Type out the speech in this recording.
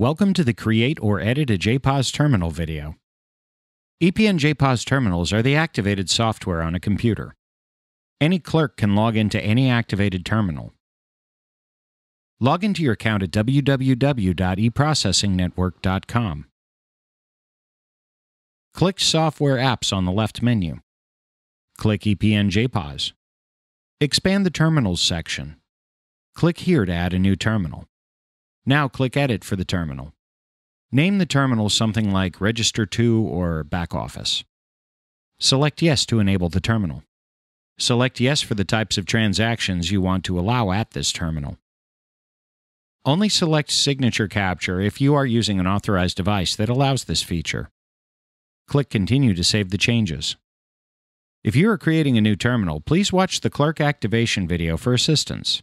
Welcome to the Create or Edit a JPOS Terminal video. EPN JPOS terminals are the activated software on a computer. Any clerk can log into any activated terminal. Log into your account at www.eprocessingnetwork.com. Click Software Apps on the left menu. Click EPN JPOS. Expand the Terminals section. Click here to add a new terminal. Now click Edit for the terminal. Name the terminal something like Register two or Back Office. Select Yes to enable the terminal. Select Yes for the types of transactions you want to allow at this terminal. Only select Signature Capture if you are using an authorized device that allows this feature. Click Continue to save the changes. If you are creating a new terminal, please watch the Clerk Activation video for assistance.